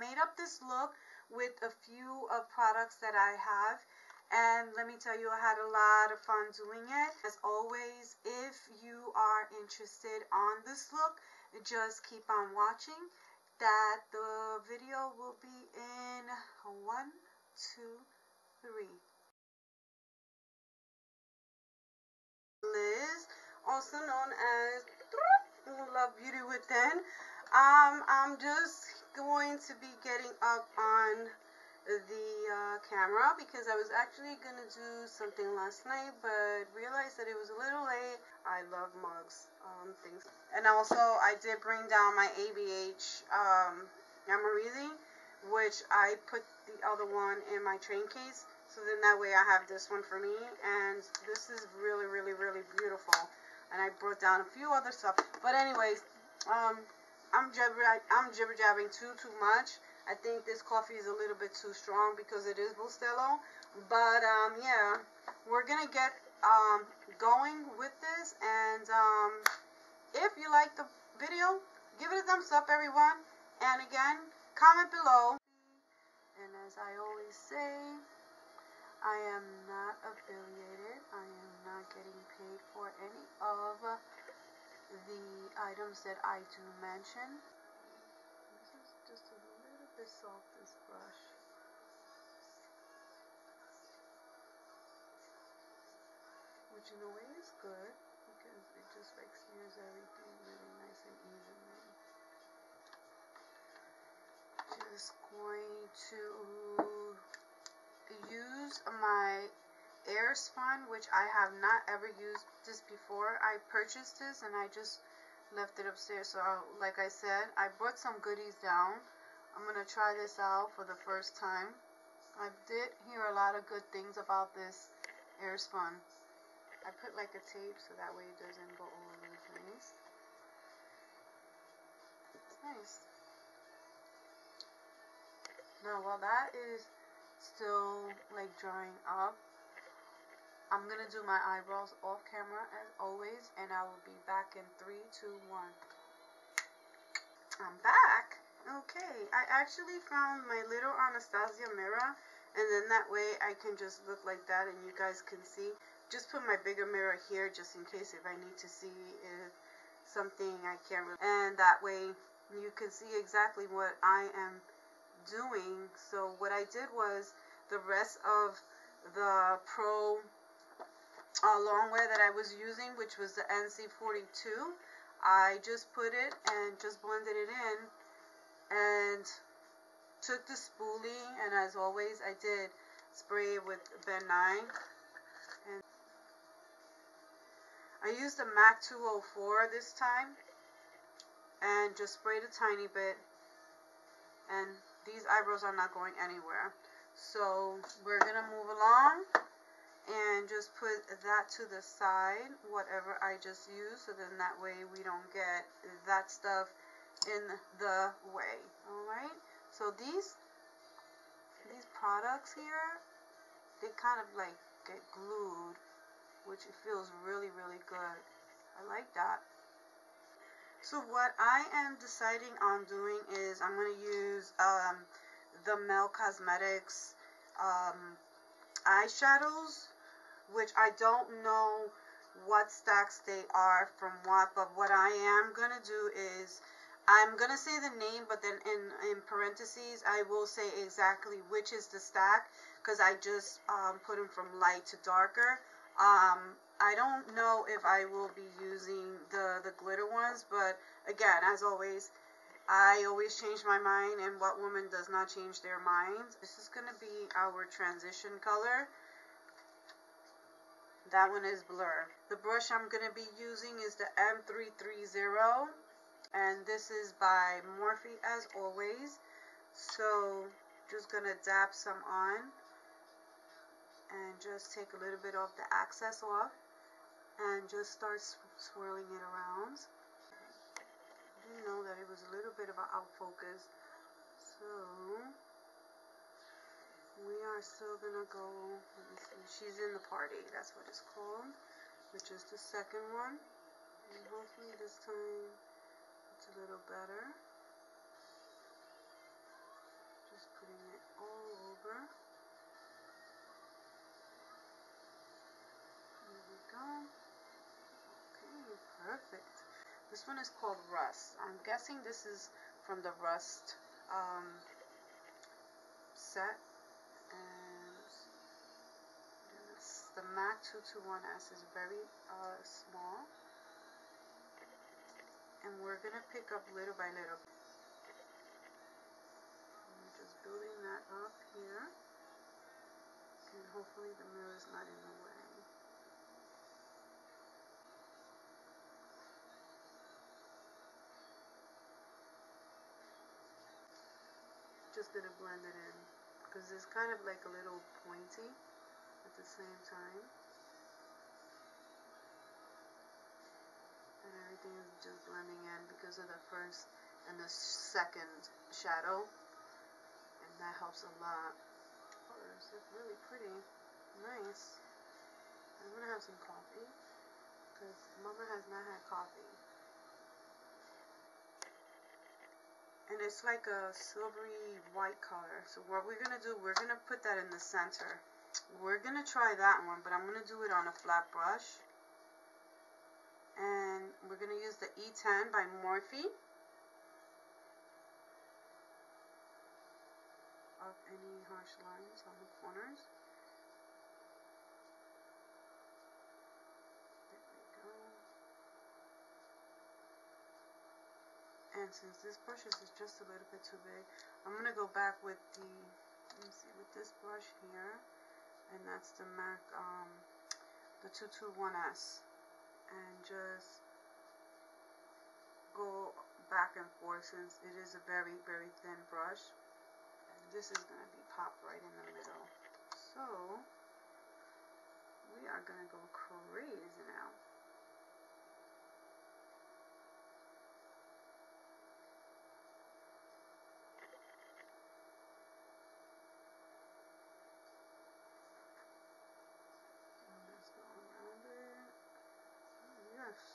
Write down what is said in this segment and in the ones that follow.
made up this look with a few of products that I have and let me tell you, I had a lot of fun doing it. As always, if you are interested on this look, just keep on watching. That the video will be in one, two, three. Liz, also known as Love Beauty Within. Um, I'm just going to be getting up on the uh, camera because I was actually gonna do something last night but realized that it was a little late. I love mugs, um, things. And also I did bring down my ABH um, which I put the other one in my train case so then that way I have this one for me and this is really really really beautiful and I brought down a few other stuff but anyways um, I'm jibber I'm jibber jabbing too too much I think this coffee is a little bit too strong because it is Bustelo. But um, yeah, we're to get um, going with this. And um, if you like the video, give it a thumbs up, everyone. And again, comment below. And as I always say, I am not affiliated. I am not getting paid for any of the items that I do mention. This is just a little bit off this brush. Which in a way is good because it just like smears everything really nice and evenly. Just going to use my Airspun, which I have not ever used this before. I purchased this and I just left it upstairs. So, like I said, I brought some goodies down. I'm going to try this out for the first time. I did hear a lot of good things about this Airspun. I put like a tape so that way it doesn't go all over the place. It's nice. Now while that is still like drying up, I'm going to do my eyebrows off camera as always and I will be back in 3, 2, 1. I'm back. Okay, I actually found my little Anastasia mirror and then that way I can just look like that and you guys can see. Just put my bigger mirror here just in case if I need to see if something I can't really, and that way you can see exactly what I am doing. So what I did was the rest of the Pro uh, longwear that I was using, which was the NC42, I just put it and just blended it in and took the spoolie and as always I did spray it with Ben Nye and I used the MAC 204 this time and just sprayed a tiny bit. And these eyebrows are not going anywhere. So we're gonna move along and just put that to the side whatever I just used so then that way we don't get that stuff in the way. Alright? So these these products here, they kind of like get glued, which feels really, really good. I like that. So what I am deciding on doing is I'm going to use um, the Melt Cosmetics um, eyeshadows, which I don't know what stacks they are from what, but what I am going to do is I'm going to say the name, but then in, in parentheses, I will say exactly which is the stack because I just um, put them from light to darker. Um, I don't know if I will be using the, the glitter ones, but again, as always, I always change my mind, and what woman does not change their mind? This is going to be our transition color. That one is blur. The brush I'm going to be using is the M330 and this is by Morphe as always so just gonna dab some on and just take a little bit of the excess off and just start swirling it around I didn't know that it was a little bit of an out focus so we are still gonna go she's in the party that's what it's called which is the second one and hopefully this time it's a little better. Just putting it all over. There we go. Okay, perfect. This one is called Rust. I'm guessing this is from the Rust um, set. And the MAC 221S is very uh, small. And we're going to pick up little by little. I'm just building that up here. And hopefully the mirror is not in the way. just gonna blend it in because it's kind of like a little pointy at the same time. And everything is just blending in because of the first and the second shadow. And that helps a lot. Oh, Colors look really pretty. Nice. I'm gonna have some coffee because mama has not had coffee. And it's like a silvery white color. So what we're going to do, we're going to put that in the center. We're going to try that one, but I'm going to do it on a flat brush. And we're going to use the E10 by Morphe. Of any harsh lines on the corners. and since this brush is just a little bit too big I'm gonna go back with the let me see with this brush here and that's the MAC um, the 221S and just go back and forth since it is a very very thin brush. And this is gonna be popped right in the middle. So we are gonna go crazy now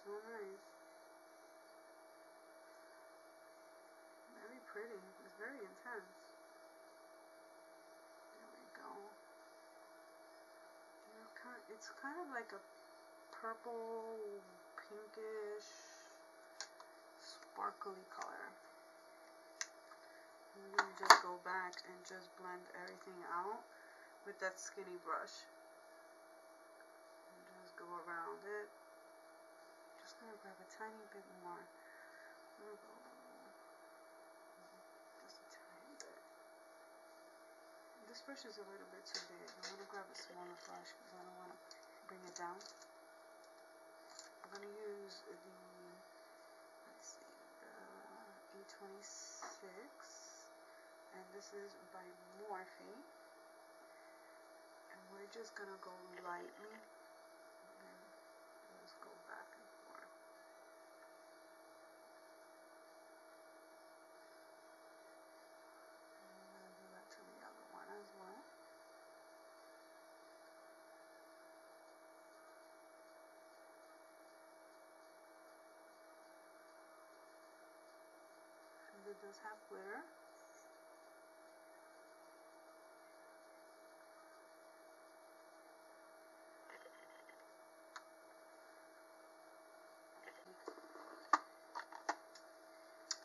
so nice. Very pretty. It's very intense. There we go. It's kind of like a purple, pinkish, sparkly color. And then just go back and just blend everything out with that skinny brush. And just go around it just gonna grab a tiny bit more. Just a tiny bit. This brush is a little bit too big. I'm gonna grab a smaller brush because I don't want to bring it down. I'm gonna use the let's see the E26 and this is by Morphe and we're just gonna go lightly does have glitter.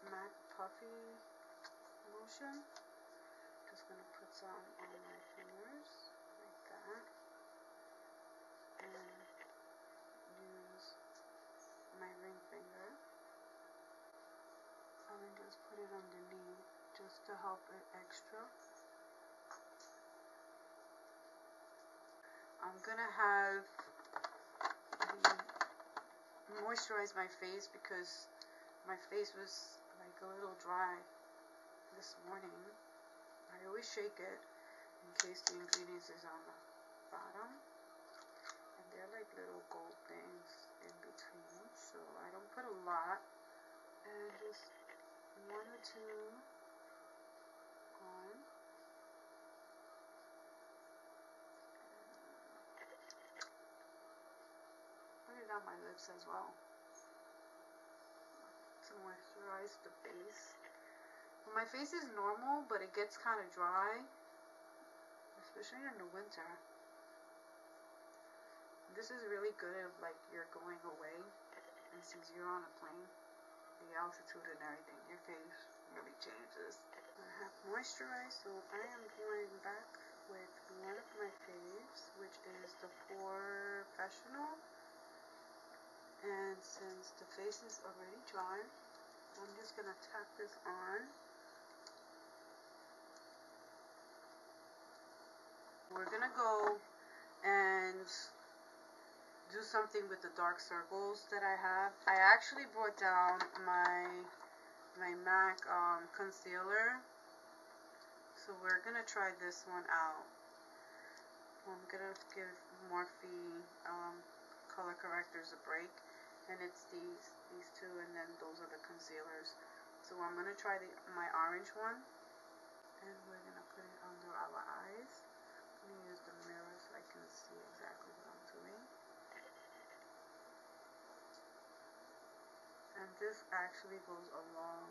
MAC Puffy lotion. Just gonna put some on my fingers like that. And use my ring finger just put it underneath just to help it extra. I'm gonna have moisturize my face because my face was like a little dry this morning. I always shake it in case the ingredients is on the bottom and they're like little gold things in between so I don't put a lot and just one or two on. Put it on my lips as well to moisturize the face. My face is normal, but it gets kind of dry especially in the winter. This is really good if like you're going away and since you're on a plane, the altitude and everything, your face really changes. I have moisturized, so I am going back with one of my faves, which is the Professional. And since the face is already dry, I'm just gonna tap this on. We're gonna go and do something with the dark circles that I have. I actually brought down my my MAC um, concealer. So we're gonna try this one out. I'm gonna give Morphe um, color correctors a break, and it's these these two, and then those are the concealers. So I'm gonna try the my orange one, and we're gonna put it under our eyes. Let me use the mirror so I can see exactly what I'm doing. And this actually goes a long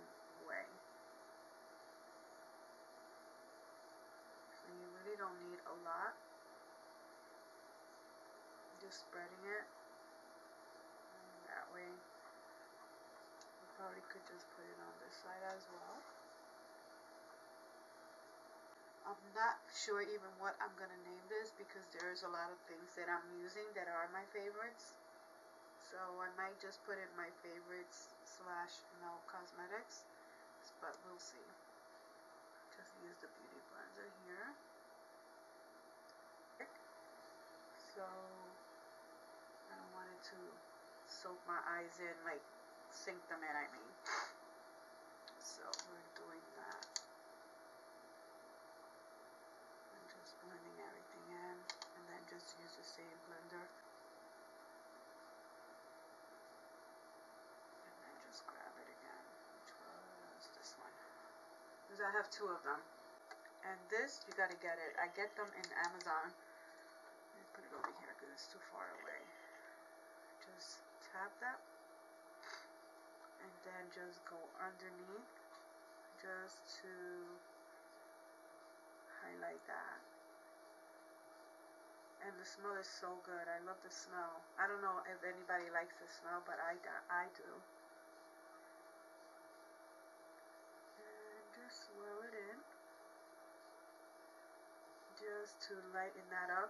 way. So you really don't need a lot. Just spreading it. And that way. You probably could just put it on this side as well. I'm not sure even what I'm going to name this because there's a lot of things that I'm using that are my favorites. So I might just put in my favorites slash no cosmetics, but we'll see. Just use the beauty blender here. So I don't want it to soak my eyes in, like sink them in, I mean. So we're doing that. I'm just blending everything in and then just use the same blender. just grab it again. Which was this one? Because I have two of them. And this, you gotta get it. I get them in Amazon. Let me put it over here because it's too far away. Just tap that. And then just go underneath. Just to highlight that. And the smell is so good. I love the smell. I don't know if anybody likes the smell, but I, I do. Just to lighten that up.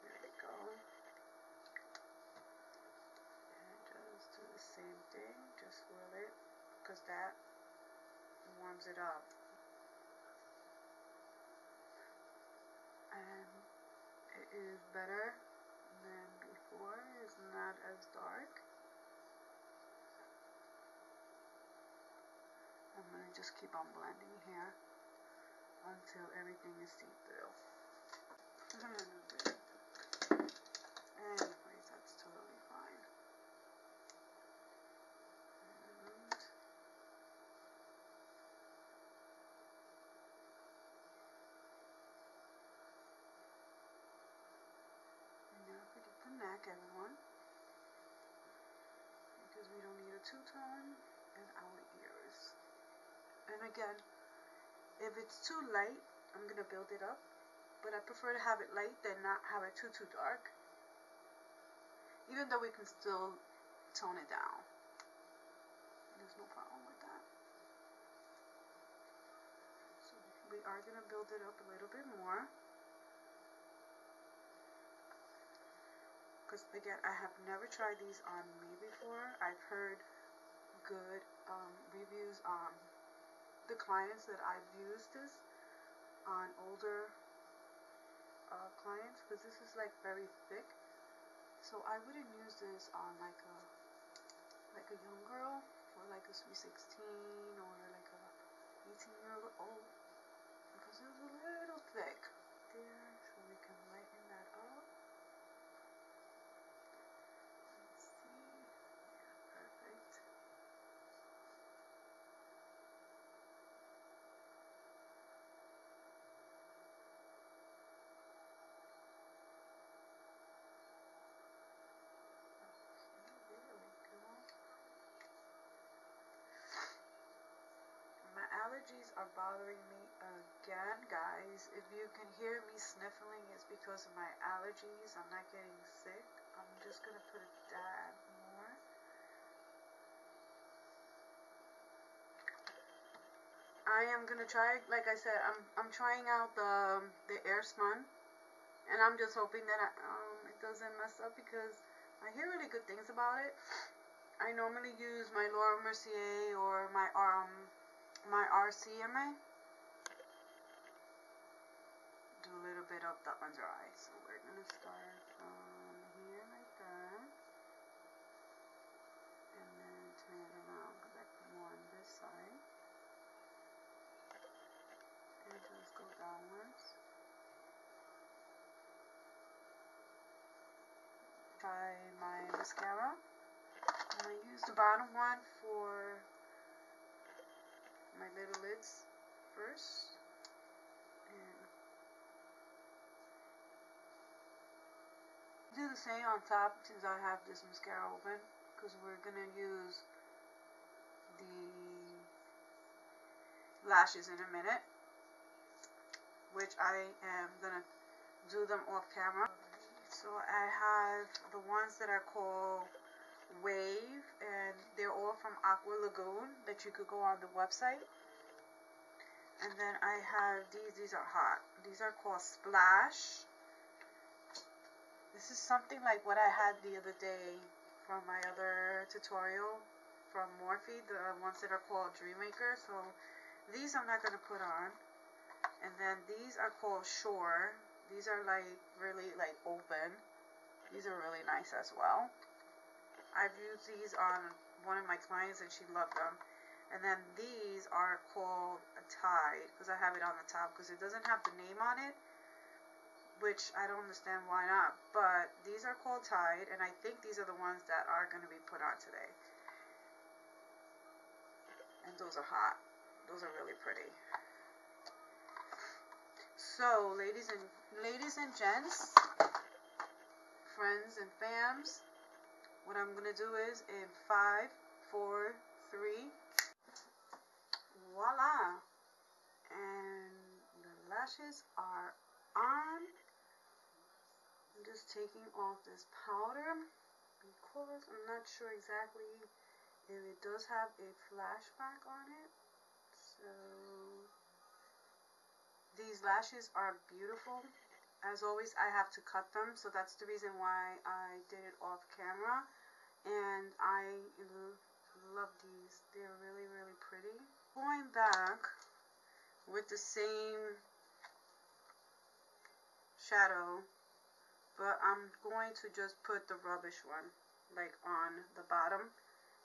There we go. And uh, just do the same thing, just swirl it because that warms it up. And it is better than before, it's not as dark. I'm going to just keep on blending here until everything is see through. Anyways, that's totally fine. And now forget the neck, everyone. Because we don't need a two-tone and our ears. And again, if it's too light, I'm going to build it up. But I prefer to have it light than not have it too, too dark. Even though we can still tone it down. There's no problem with that. So we are going to build it up a little bit more. Because again, I have never tried these on me before. I've heard good um, reviews on the clients that I've used this on older uh, clients because this is like very thick. So I wouldn't use this on like a like a young girl or like a sweet 16 or like a 18 year old because it's a little thick. There allergies are bothering me again, guys. If you can hear me sniffling, it's because of my allergies. I'm not getting sick. I'm just gonna put a dab more. I am gonna try, like I said, I'm I'm trying out the the air spun, and I'm just hoping that I, um, it doesn't mess up because I hear really good things about it. I normally use my Laura Mercier or my um my RCMA. Do a little bit of the under eye. So we're gonna start from here like that. And then turn it around because I more on this side. And just go downwards. Try my mascara. I use the bottom one for my little lids first. And do the same on top since I have this mascara open because we're going to use the lashes in a minute which I am going to do them off camera. So I have the ones that are called Wave, and they're all from Aqua Lagoon that you could go on the website. And then I have these, these are hot. These are called Splash. This is something like what I had the other day from my other tutorial from Morphe, the ones that are called Dreammaker. So these I'm not going to put on. And then these are called Shore. These are like really like open. These are really nice as well. I've used these on one of my clients and she loved them. And then these are called a Tide because I have it on the top because it doesn't have the name on it, which I don't understand why not. But these are called Tide, and I think these are the ones that are going to be put on today. And those are hot. Those are really pretty. So, ladies and ladies and gents, friends and fams, what I'm going to do is in five, four, three, voila. And the lashes are on. I'm just taking off this powder because I'm not sure exactly if it does have a flashback on it. So these lashes are beautiful. As always, I have to cut them, so that's the reason why I did it off camera and I love these. They're really, really pretty. Going back with the same shadow, but I'm going to just put the rubbish one, like on the bottom,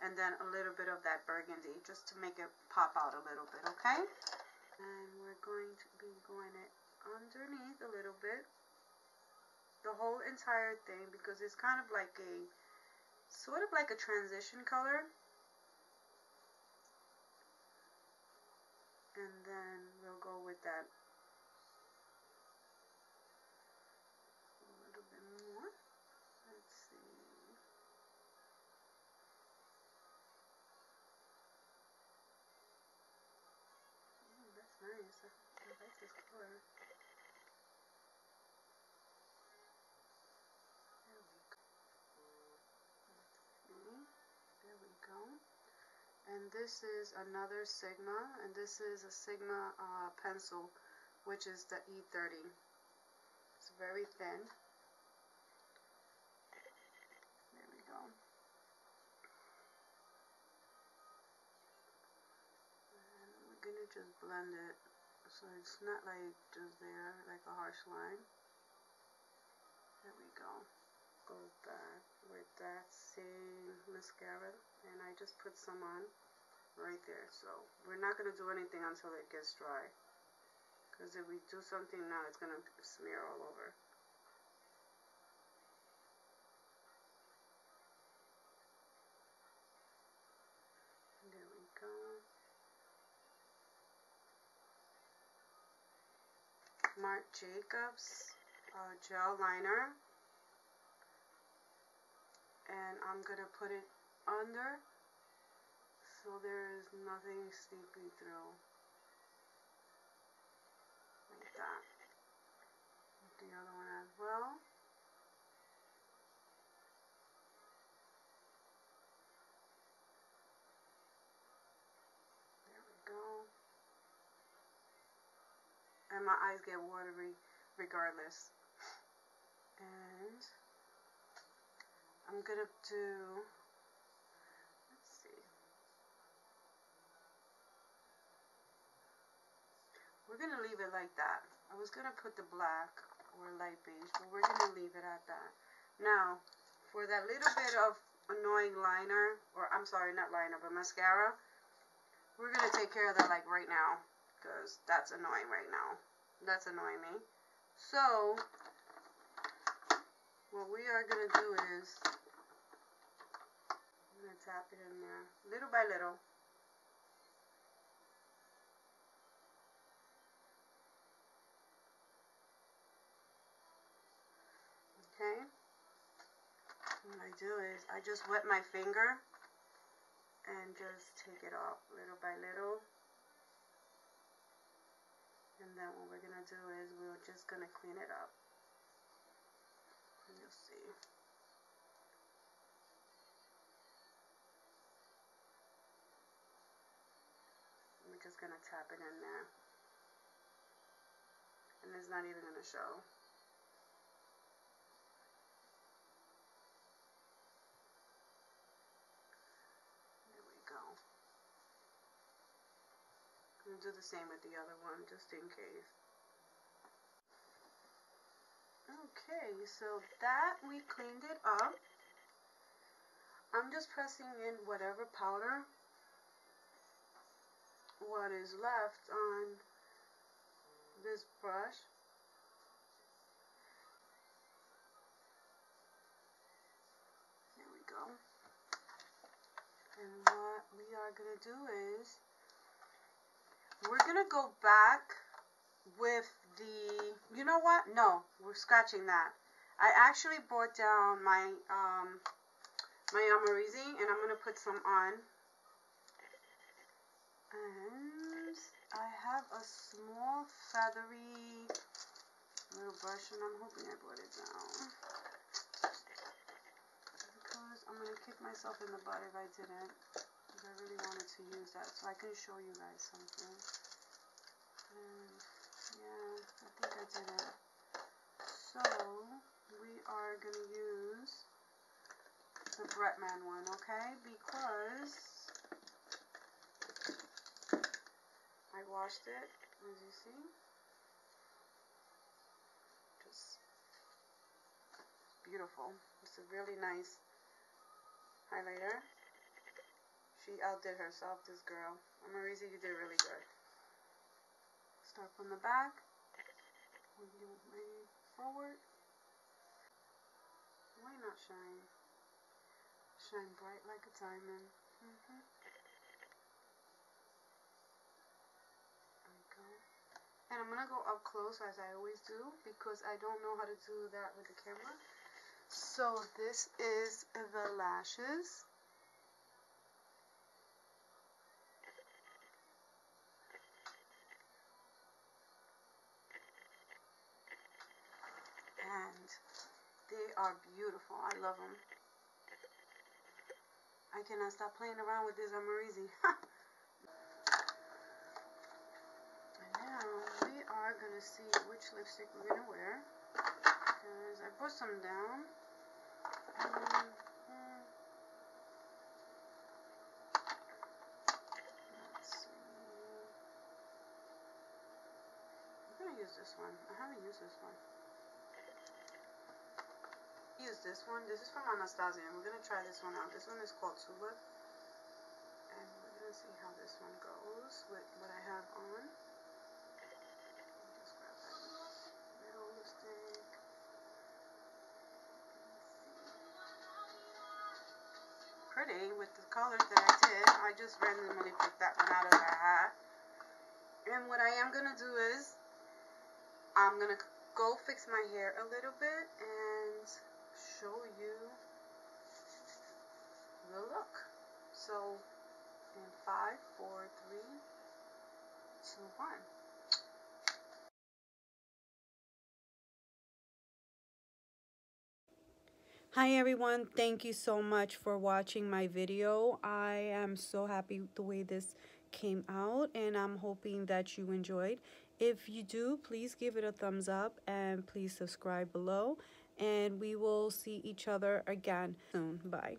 and then a little bit of that burgundy, just to make it pop out a little bit, okay? And we're going to be going it underneath a little bit, the whole entire thing, because it's kind of like a sort of like a transition color. And then we'll go with that a little bit more. Let's see. Oh, that's nice. I like this color. And this is another Sigma and this is a Sigma uh, pencil which is the E30 it's very thin. There we go. And we're gonna just blend it so it's not like just there like a harsh line. There we go. Go back with that same mascara and I just put some on right there. So we're not going to do anything until it gets dry. Because if we do something now, it's going to smear all over. There we go. Marc Jacobs uh, gel liner and I'm gonna put it under so there is nothing sneaking through like that. The other one as well. There we go. And my eyes get watery regardless. And I'm gonna do, let's see. We're gonna leave it like that. I was gonna put the black or light beige, but we're gonna leave it at that. Now, for that little bit of annoying liner, or I'm sorry, not liner, but mascara, we're to take care of that like right now, because that's annoying right now. That's annoying me. So, what we are going to do is, I'm going to tap it in there, little by little. Okay what I do is I just wet my finger and just take it off little by little. And then what we're going to do is we're just going to clean it up. See. We're just going to tap it in there. And it's not even going to show. There we go. And do the same with the other one just in case. Okay, so that we cleaned it up. I'm just pressing in whatever powder what is left on this brush. There we go. And what we are going to do is we're gonna go back with the, you know what? No, we're scratching that. I actually brought down my, um, my Amrezy and I'm gonna put some on. And I have a small feathery little brush and I'm hoping I brought it down. Because I'm gonna kick myself in the butt if I didn't. I really wanted to use that so I can show you guys something. It. So we are going to use the Bretman one, okay? Because I washed it, as you see. Just beautiful. It's a really nice highlighter. She outdid herself, this girl. Marisa, you did really good. Start from the back. You move forward. Why not shine? Shine bright like a diamond. Mm -hmm. And I'm to go up close as I always do because I don't know how to do that with the camera. So this is the lashes. and they are beautiful. I love them. I cannot stop playing around with this Amrezy. and now we are going to see which lipstick we're going to wear. Because I put some down. Hmm, see. I'm going to use this one. I haven't used this one use this one. This is from Anastasia, and we're going to try this one out. This one is called Tulip. And we're going to see how this one goes with what I have on. Pretty with the colors that I did. I just randomly picked that one out of the hat. And what I am going to do is I'm going to go fix my hair a little bit and show you the look. So in five, four, three, two, one. Hi everyone, thank you so much for watching my video. I am so happy with the way this came out and I'm hoping that you enjoyed. If you do, please give it a thumbs up and please subscribe below and we will see each other again soon. Bye.